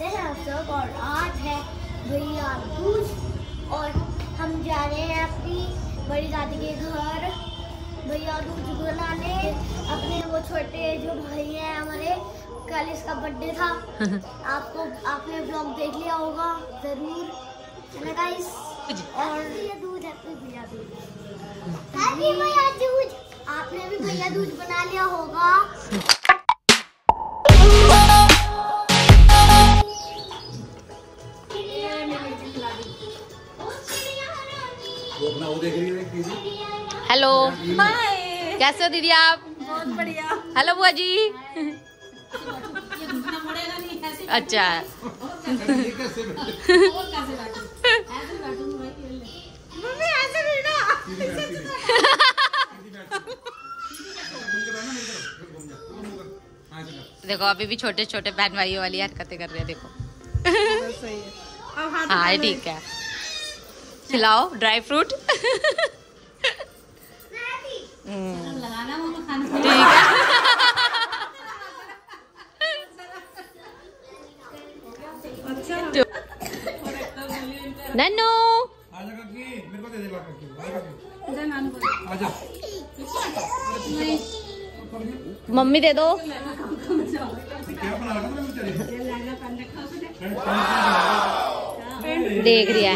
हैं आप सब और आज है भैया दूज और हम जा रहे हैं अपनी बड़ी दादी के घर। भैया दूज बनाने। अपने वो छोटे जो भाई हैं हमारे कल इसका बर्थडे था। आपको आपने ब्लॉग देख लिया होगा ज़रूर। है गाइस और दूज हैप्पी भैया दूज आपने भी भैया दूज बना लिया होगा। हेलो। कैसे हो दीदी आप? बहुत बढ़िया। हेलो बुआ जी। अच्छा। हाँ। देखो अभी भी छोटे छोटे बहन भाइयों वाली हरकतें कर रहे हैं देखो। सही है। हाँ ये ठीक है। खिलाओ ड्राई फ्रूट ठीक है। नन्नू। मम्मी दे दो। देख रही है।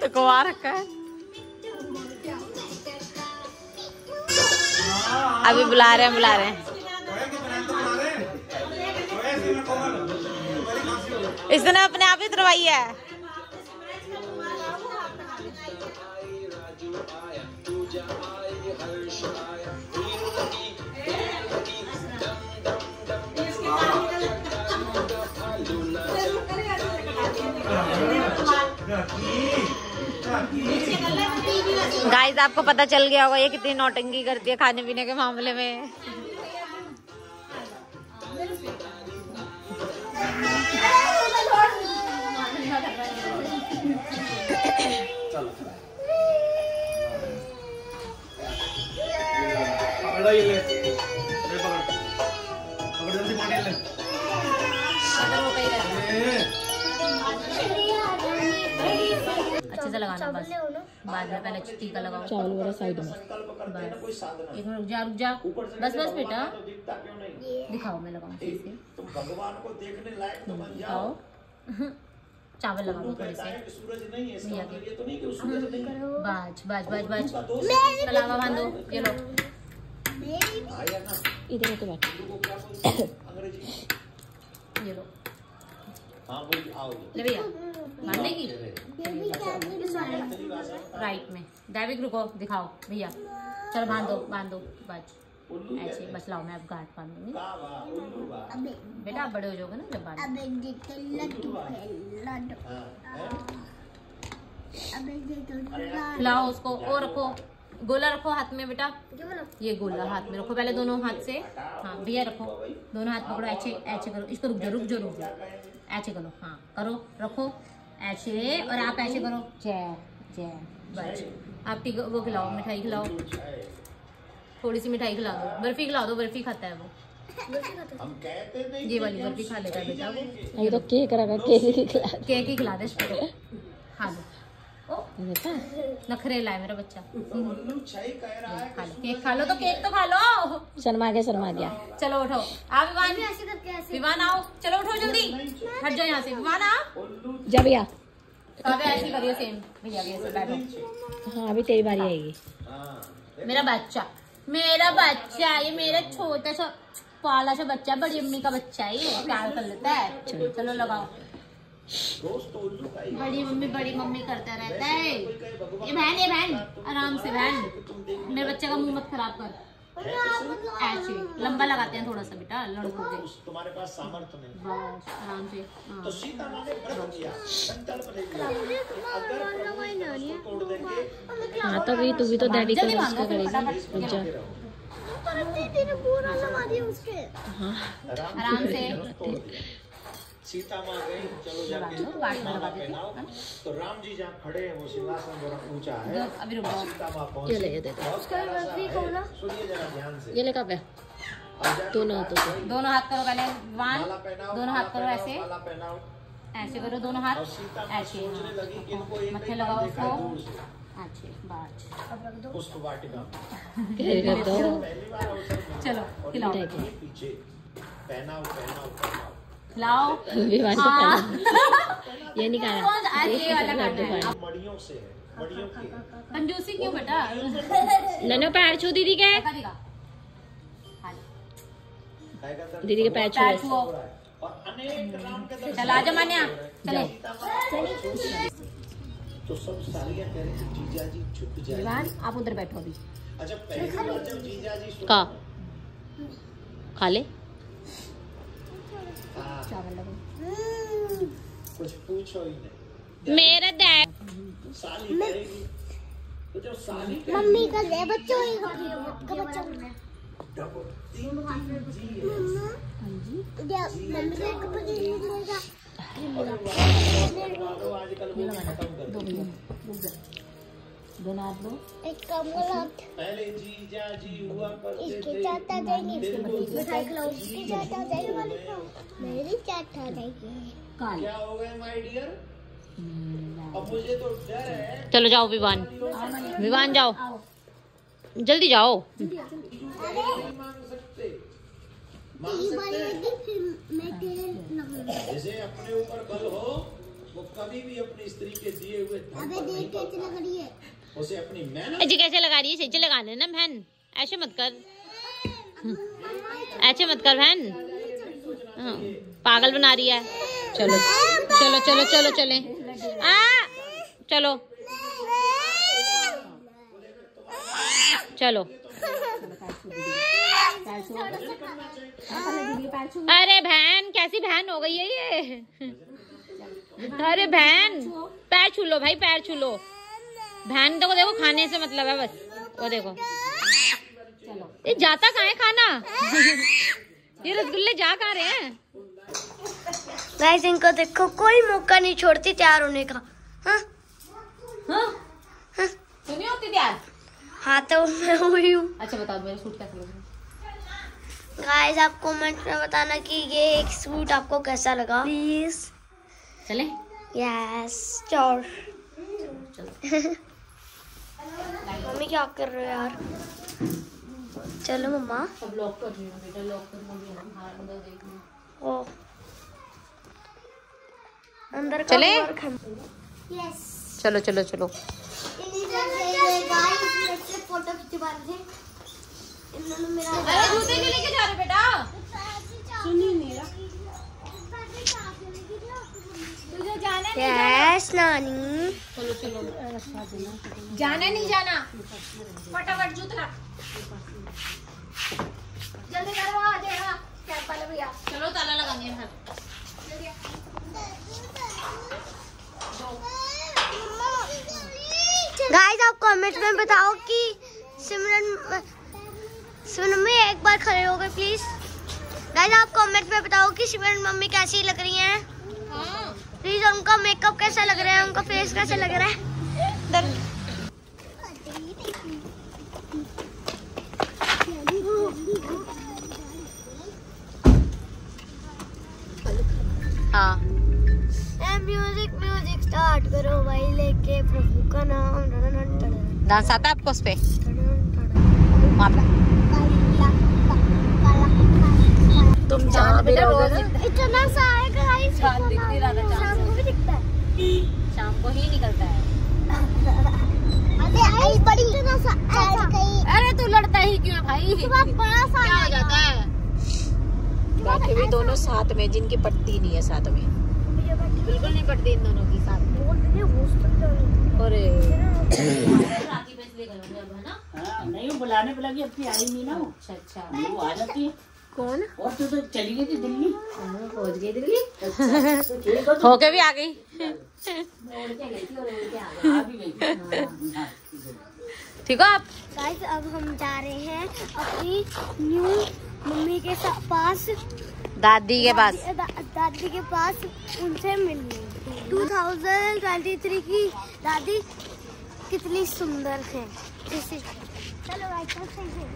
तो है अभी बुला रहे हैं, बुला रहे हैं। इसने अपने आप ही उतरवाई है गाइस आपको पता चल गया होगा ये कितनी नौटंकी करती है खाने पीने के मामले में। से बस। बाद में पहले टीका लगाओ। चावल वगैरह साइड में। बस। एक मिनट रुक जा रुक जा। बस बस बेटा। दिखाओ मैं लगाऊँ से। हम्म, दिखाओ चावल लगा दो थोड़े से। भैया के। बाज बाज बाज बाज कलावा बांधो ये लो। इधर तो बैठ। ये लो। ले भैया। बाँध राइट में। दैविक रुको दिखाओ। भैया चलो बाँध दो बाँध। दो बाज। ऐसे बस लाओ मैं अब गांठ बाँध दूँगी बेटा आप बड़े हो जाओगे ना जब बाँध। एक देते लड्डू खिलाओ उसको और रखो। गोला रखो हाथ में बेटा। ये ये गोला हाथ में रखो पहले दोनों हाथ से। हाँ भैया रखो। दोनों हाथ पकड़ो ऐसे ऐसे करो। इसको रुक जाओ रुक जाओ रुक जाओ ऐसे करो हाँ करो रखो। ऐसे और आप ऐसे करो। जय जय। बस आप टीका वो खिलाओ मिठाई खिलाओ। थोड़ी सी मिठाई खिला दो। बर्फ़ी खिला दो बर्फ़ी खाता है वो। ये वाली बर्फ़ी खा लेता है बेटा वो। ये तो केक रखा केक ही खिला केक ही खिला दे खा खा नखरे लाए मेरा बच्चा। खा लो। केक खा लो तो केक तो खा लो। शर्मा गया शर्मा गया। चलो उठो। आप विवान। ऐसे करके ऐसे। विवान आओ। चलो उठो जल्दी। हट जाओ यहाँ से। विवान आ। जा। भैया ऐसे करियो सेम भैया बैठो। हाँ अभी तेरी बारी आएगी। मेरा बच्चा। मेरा बच्चा ये मेरा छोटा सा पाला सा बच्चा बड़ी अम्मी का बच्चा है ये। प्यार कर लेता है। चलो लगाओ। बड़ी मम्मी बड़ी मम्मी करता रहता है। ये बहन ये बहन आराम से बहन। मेरे बच्चे का मुँह मत खराब कर। ऐसे लंबा लगाते हैं थोड़ा सा बेटा लड़कों के। तुम्हारे पास सामर्थ्य नहीं बस आराम से हाँ। तो सीता माँ ने व्रत किया संकल्प ले लिया अगर तोड़ देंगे हाँ तो भी भी तो डैडी को उसका करेगी रुक जा आराम से। सीता माँ गई चलो जाके माला पहनाओ। तो राम जी जहाँ खड़े हैं वो सिंहासन बड़ा ऊँचा है। अभी रुक। सीता माँ ये ले, ये पहुँची दे दो। बहुत है। सुनिए जरा ध्यान से। ये ले कब है? दोनों हाथों से। दोनों हाथ करो पहले वन दोनों हाथ करो ऐसे। पहनाओ। ऐसे करो दोनों हाथ। ऐसे। ही लगाओ उसको। अच्छे बात। पुष्प वाटिका चलो खिलाओ। पीछे। पहनाओ पहनाओ। खिलाओ विवान हाँ। ये कौन आज ये वाला करना है। मड़ियों से मड़ियों की कंजूसी क्यों बेटा? ननो पैर छू दीदी के। हाँ, दीदी के पैर छू चल आजा मान्या। चले। तो सब सालियाँ कह रही थी जीजा जी झुक जाए विवान आप उधर बैठो अभी। अच्छा पहली बार जब जीजा जी का खा ले। चावल लगो कुछ पूछो ही नहीं मेरा डैड साली करेगी तो जब साली मम्मी का दे, बच्चों ही का बच्चा डबल तीन जी है? या मम्मी का दिया। दोनों हाथ दो एक कमला पहले जीजा जी हुआ करते इसके थे चाचा जाएँगे। मिठाई चाचा जाएँगे। वाली खाओ मेरी चाचा जाएगी काल क्या हो गए माय डियर अब मुझे तो डर है। चलो जाओ विवान। विवान जाओ। जल्दी जाओ। जैसे अपने ऊपर बल हो वो कभी भी अपनी स्त्री के दिए हुए उसे अपनी मेहनत कैसे लगा रही है? सही से लगा लेना बहन। ऐसे मत कर। ऐसे मत कर बहन। पागल बना रही है। चलो चलो चलो चलो, चले। आ, चलो। चलो। अरे बहन, कैसी बहन हो गई है ये? अरे बहन, पैर छू लो भाई, पैर छू लो। बहन तो को देखो खाने से मतलब है बस। वो देखो। ये जाता कहाँ है खाना? ये रसगुल्ले जा कहाँ रहे हैं? गाइस इनको देखो कोई मौका नहीं छोड़ती तैयार होने का। हाँ? हाँ? तू नहीं होती तैयार? हाँ तो मैं हुई हूँ। अच्छा बताओ मेरा सूट कैसा लग? है गाइस आप कमेंट में बताना कि ये एक सूट आपको कैसा लगा? प्लीज़ चले? यस चोर मम्मी क्या कर रहे हो यार? चलो मम्मा। अब लॉक कर रही हूँ बेटा लॉक कर मम्मी अंदर देखना ओ। अंदर का चले? यस चलो चलो चलो। फ़ोटो खिंचवा रहे इन्होंने मेरा अरे जूते नहीं लेके जा रहे बेटा है यस नानी। जाना नहीं जाना। फटाफट जूते ला जल्दी करो आ जाएगा कैब वाले भैया? चलो ताला लगाएँगे घर गाइस आप कमेंट में बताओ कि सिमरन सिमरन मम्मी एक बार खड़े हो गए प्लीज़ गाइस आप कमेंट में बताओ कि सिमरन मम्मी कैसी लग रही हैं? प्लीज़ उनका मेकअप कैसा लग रहा है? उनका फेस कैसा लग रहा है? हाँ। म्यूज़िक म्यूज़िक स्टार्ट करो भाई लेके प्रभु का नाम। डांस आता है आपको उस पे। वहाँ तुम जहाँ इतना सा है चाँद दिख नहीं रहा था, चाँद शाम को भी दिखता है शाम को ही निकलता है। अरे आई बड़ी इतना सा ऐसा। कहीं अरे तू लड़ता ही क्यों है भाई? बड़ा सा क्या हो जाता है? बैठे हुए दोनों साथ में जिनकी पट्टी नहीं है साथ में। बिल्कुल नहीं पड़ती इन दोनों की साथ। अरे। इसलिए गए अब, है ना? हाँ, नहीं वो बुलाने पे लगी अपनी आई नहीं ना अच्छा अच्छा। वो आ जाती है। कौन? और तू तो चली गई थी दिल्ली। पहुँच गई दिल्ली। तो ठीक हो तो होके भी आ गई। हाँ, हाँ, ठीक हो आप? गाइस अब हम जा रहे हैं अपनी न्यू मम्मी के पास। दादी के पास। दादी, दा, दादी के पास उनसे मिलने। 2023 की दादी कितनी सुंदर है। चलो गाइस चलते हैं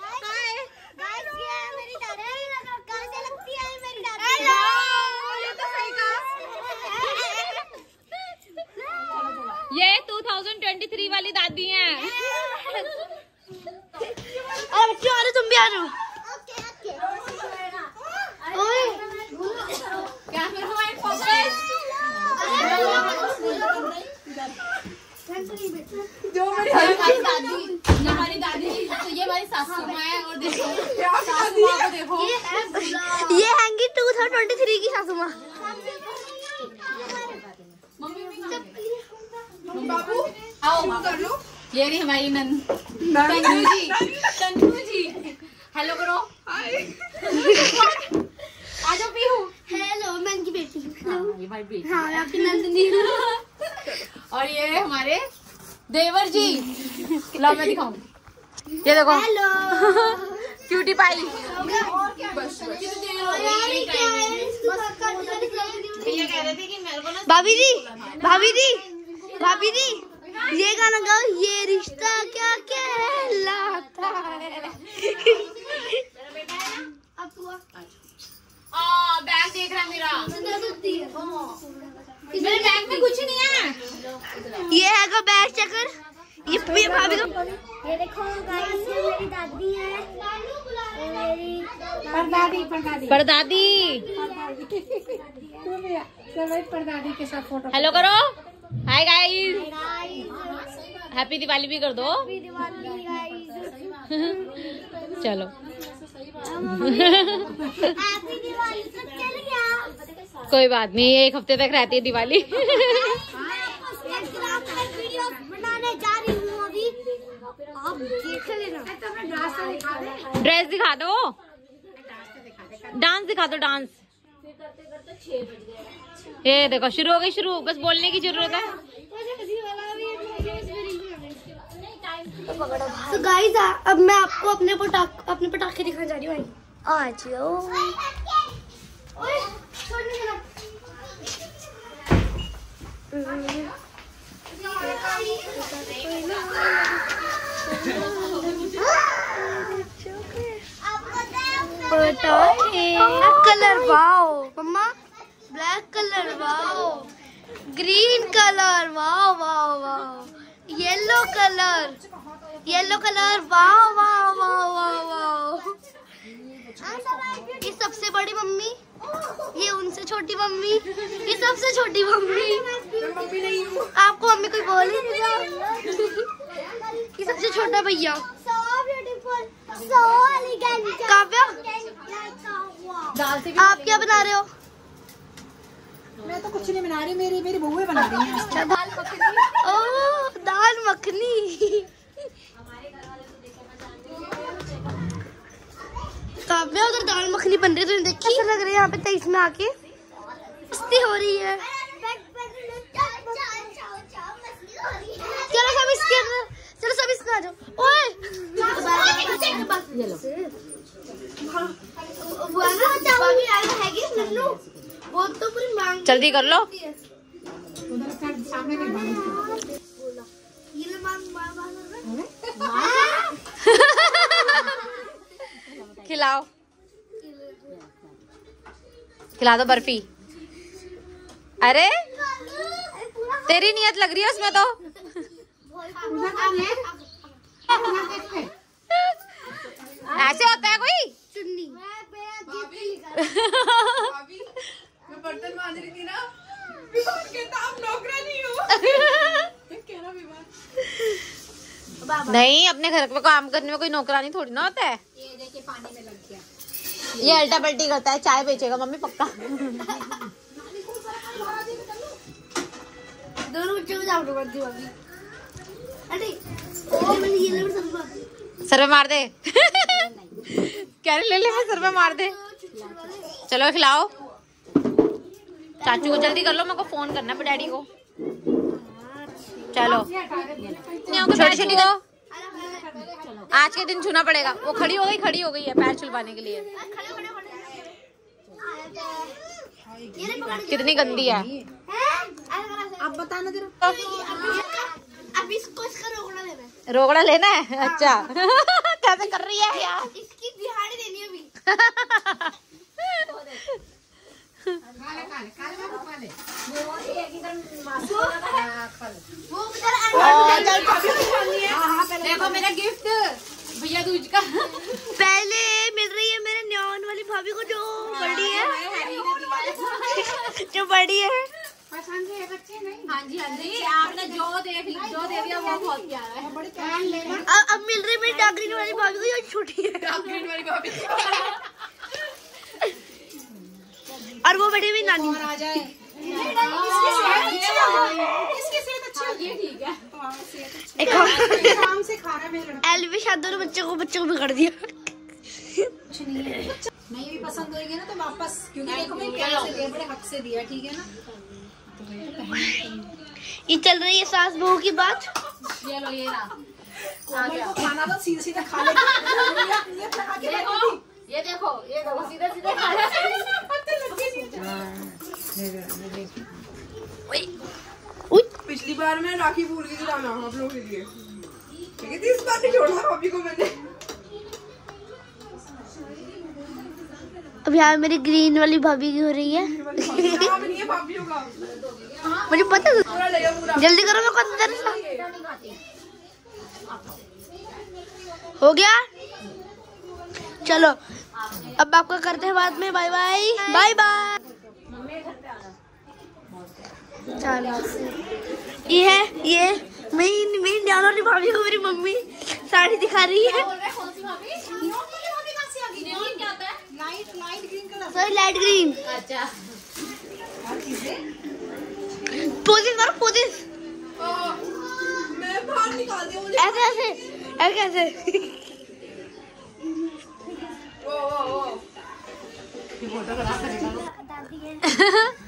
गाइस ये है मेरी दादी कैसे लगती है मेरी दादी ये तो सही ये 2023 वाली दादी हैं अरे बच्चों आ रहे तुम भी आ रहे हो ओके ओके जो मेरी हमारी दादी ये हमारी दादी तो ये हमारी सासू माँ है और देखो सासू माँ को देखो ये हैंगी 2023 की सासू माँ बाबू आओ कर। लो ये रही हमारी नन तन्नू जी तन्नू जी हेलो करो आ जाओ पीहू। हेलो मैं इनकी बेटी हूँ। ये हमारी बेटी। हाँ आपकी नंदनी हूँ। और ये हमारे देवर जी ला मैं दिखाऊँ। ये देखो। हेलो क्यूटी पाई भाभी जी भाभी जी। भाभी जी ये गाना गाओ ये रिश्ता क्या कहलाता है? आ बैग देख रहा है मेरा। मेरे बैग में कुछ नहीं है। ये है बैग चक्कर। ये ये भाभी का ये देखो गाइस ये मेरी दादी है। ये मेरी परदादी परदादी। परदादी। परदादी। के साथ फ़ोटो हेलो करो। हाय गाइस हैप्पी दिवाली भी कर दो। हैप्पी दिवाली गाइस चलो। हैप्पी दिवाली चल गया। कोई बात नहीं एक हफ़्ते तक रहती है दिवाली। वीडियो बनाने जा रही हूँ ड्रेस दिखा दो। डांस दिखा दो। डांस ये देखो शुरू हो गई शुरू। बस बोलने की ज़रूरत है। तो गाइस अब मैं आपको अपने पटाख अपने पटाखे दिखाने जा रही हूँ आ जाओ पटाखे colour wow mama colour, wow. Green colour, wow wow wow. Yellow colour yellow colour, wow wow wow wow wow. ये सबसे बड़ी मम्मी, ये उनसे छोटी मम्मी, ये सबसे छोटी मम्मी। आपको मम्मी कोई बोल ही नहीं ये सबसे छोटा भैया। काव्या? आप क्या बना रहे हो? मैं तो कुछ नहीं बना रही मेरी मेरी बहुएँ बना रही हैं। अच्छा दाल मखनी। ओह दाल मखनी। काव्या उधर दाल मखनी बन रही है तूने देखी? ऐसा लग रहा है यहाँ पे तेईस में आके। मस्ती हो रही है। चलो सब इसके अंदर चलो सब इसमें आ जाओ। ओए! वो है ना चावल हैगी नन्नू? वो तो पूरी मांग जल्दी कर लो। खिलाओ। खिला दो बर्फ़ी। अरे तेरी नियत लग रही है उसमें तो। ऐसे होता है कोई? चुन्नी। मैं बर्तन मांज रही थी ना। विवाह कहता आप नौकरा नहीं हो। कह रहा विवाह। नहीं अपने घर में काम करने में कोई नौकरानी थोड़ी ना होता है। ये देखिए पानी में लग गया। ये अल्टा पल्टी करता है चाय बेचेगा मम्मी पक्का। दोनों बच्चों को जाओ कर दी अभी। अरे सर पे। मार दे। कह रहे ले ले मैं सर पे मार दे। चलो खिलाओ। चाचू को जल्दी कर लो मेरे को फ़ोन करना है डैडी को। चलो। छोटी छोटी को आज के दिन छूना पड़ेगा। वो खड़ी हो गई खड़ी हो गई है पैर छुलवाने के लिए। कितनी गंदी है। अब बताना जरा अब इसको इसका रोकना लेना है। रोकड़ा लेना है? अच्छा। कैसे कर रही है यार? इसकी दिहाड़ी देनी है अभी। देखो मेरा गिफ्ट भैया दूज का पहले मिल रही है मेरे न्यान वाली भाभी को जो बड़ी है। जो बड़ी है। हाँ जी हाँ जी आपने जो देख जो दे दिया वो बहुत प्यारा है अब मिल रही है मेरी डाकरी वाली भाभी को छोटी है। और वो बड़ी भी नानी। आ जाए। ये ठीक है एक आराम से खा रहा है मेरा एल भी शायद दोनों बच्चों को बच्चों को बिगड़ दिया। नहीं भी पसंद होगी ना तो वापस क्योंकि देखो मैं प्यार से दिया बड़े हक से दिया ठीक है ना? ये चल रही है सास बहू की बात। ये लो ये को खाना तो सीधा सीधा खा ले देखो ये देखो ये देखो सीधा सीधा खा रहा पिछली बार मैं राखी भूल गई थी लाना आप लोगों के लिए। ठीक है इस बार नहीं छोड़ा भाभी को मैंने। अब यहाँ मेरी ग्रीन वाली भाभी की हो रही है। का। मुझे पता है। जल्दी करो मैं कौन अंदर हो गया? चलो अब आपका करते हैं बाद में। बाय बाय बाय बाय चलो ये है ये मेरी मेरी न्यानो वाली भाभी को मेरी मम्मी साड़ी दिखा रही है। सॉरी लाइट ग्रीन अच्छा। पोजिस मारो पोजिस ऐसे ऐसे ऐसे कैसे ओ ओ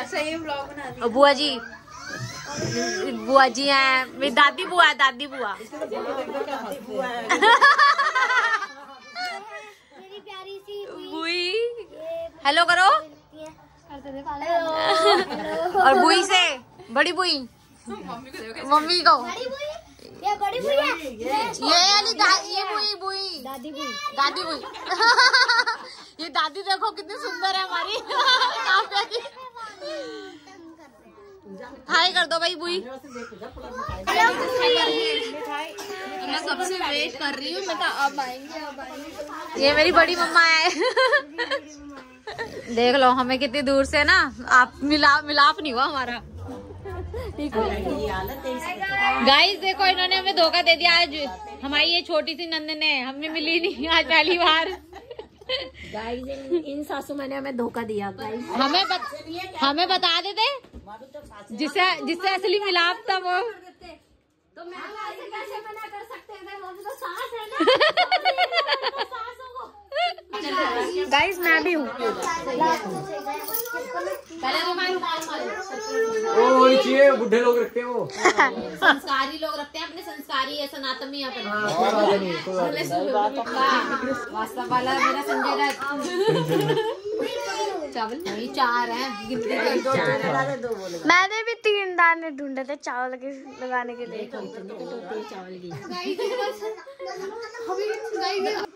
अच्छा ये ब्लॉग बना बुआ जी। बुआ जी हैं। मेरी दादी बुआ है दादी बुआ। मेरी प्यारी बुई। हेलो करो। और बुई से बड़ी बुई। मम्मी को ये बड़ी बुई है। ये वाली दा- ये बुई बुई। दादी बुई। दादी बुई। ये दादी देखो कितनी सुंदर है हमारी। अच्छी। हाय कर दो भाई बुई। मैं सबसे वेट कर रही हूँ मैं तो अब आएँगे अब आएँगे। ये मेरी बड़ी मम्मा है। देख लो हमें कितनी दूर से ना आप मिला मिलाप नहीं हुआ हमारा। गाइस देखो इन्होंने हमें धोखा दे दिया। आज हमारी ये छोटी सी नंदन है। हमने मिली नहीं आज पहली बार। इन सासू मैंने हमें धोखा दिया गाइस हमें बत, हमें बता देते? जिससे जिससे असली मिलाप था वो। तो मैं कैसे मना कर सकते हैं? वो तो सास है ना। गाइस मैं भी हूँ। चाहिए बुढ़े लोग रखते हैं वो। संस्कारी लोग रखते हैं अपने संस्कारी है सनातनी अपन। वास्तव वाला मेरा संजय राय चावल नहीं चार है गिनती के मैंने भी तीन दाने ढूंढे थे चावल के लगाने के लिए।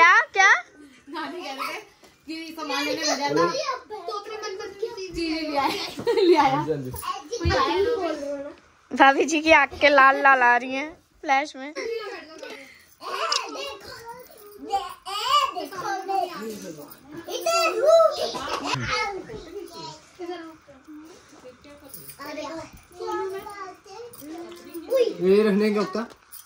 क्या क्या? नानी कह रहे थे कि सामान लेने भेजा था। तो अपने मनपसंद की चीज़ ले आया। ले आया। भाभी जी की आँख के लाल लाल आ रही हैं फ्लैश में। ये क्या होता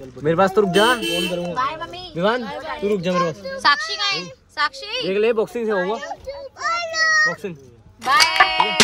मेरे पास तो रुक जा। विवान तू रुक जा मेरे पास। साक्षी का है। साक्षी। देख ले बॉक्सिंग से होगा। Boxing bye